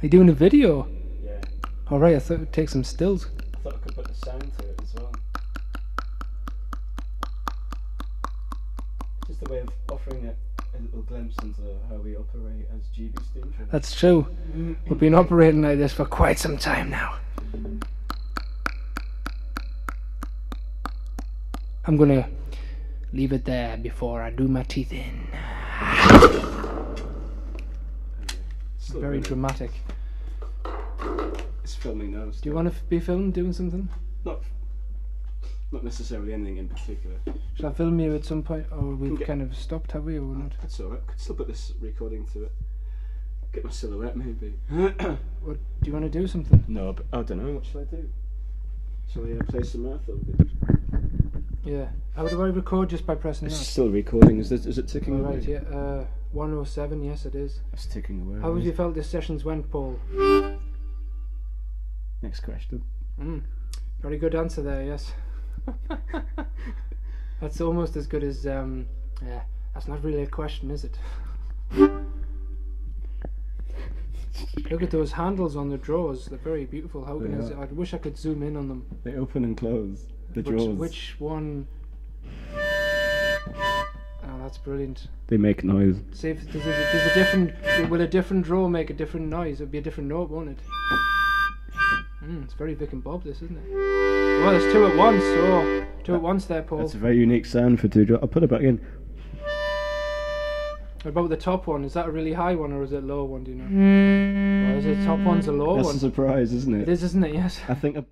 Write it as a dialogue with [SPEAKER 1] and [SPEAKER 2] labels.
[SPEAKER 1] Are you doing a video?
[SPEAKER 2] Yeah.
[SPEAKER 1] Alright, I thought it would take some stills.
[SPEAKER 2] I thought I could put the sound to it as well. Just a way of offering a, a little glimpse into how we operate as GB Steam
[SPEAKER 1] That's true. We've been operating like this for quite some time now. I'm gonna leave it there before I do my teeth in.
[SPEAKER 2] Still
[SPEAKER 1] Very dramatic.
[SPEAKER 2] It's filming now.
[SPEAKER 1] Do you want to be filmed doing something?
[SPEAKER 2] Not, not necessarily anything in particular.
[SPEAKER 1] Should I film you at some point? Or we've
[SPEAKER 2] Okay.
[SPEAKER 1] kind of stopped, have we, or not?
[SPEAKER 2] That's alright. Could still put this recording to it. Get my silhouette maybe.
[SPEAKER 1] What, do you want to do something?
[SPEAKER 2] no, but I don't know. What should I do? Shall I uh, play some math over it?
[SPEAKER 1] Yeah. How do I record just by pressing
[SPEAKER 2] It's
[SPEAKER 1] that?
[SPEAKER 2] still recording. Is it, is it ticking away?
[SPEAKER 1] Alright, yeah. Uh, 107, yes it is.
[SPEAKER 2] It's ticking away.
[SPEAKER 1] How have you felt the sessions went, Paul?
[SPEAKER 2] Next question.
[SPEAKER 1] Mm. Very good answer there, yes. that's almost as good as, um, yeah, that's not really a question, is it? Look at those handles on the drawers, they're very beautiful. How can I. I wish I could zoom in on them.
[SPEAKER 2] They open and close. The
[SPEAKER 1] Which,
[SPEAKER 2] drawers.
[SPEAKER 1] which one? That's brilliant.
[SPEAKER 2] They make noise.
[SPEAKER 1] See if does a, does a different will a different draw make a different noise? It'd be a different note, won't it? Mm, it's very Vic and Bob, this isn't it? Well, there's two at once. Oh, two at once there, Paul.
[SPEAKER 2] That's a very unique sound for two drawers. I'll put it back in.
[SPEAKER 1] What about the top one? Is that a really high one or is it a low one? Do you know? Well, is it top one's a low
[SPEAKER 2] That's
[SPEAKER 1] one?
[SPEAKER 2] a surprise, isn't
[SPEAKER 1] It
[SPEAKER 2] it?
[SPEAKER 1] is, isn't it? Yes.
[SPEAKER 2] I think. I-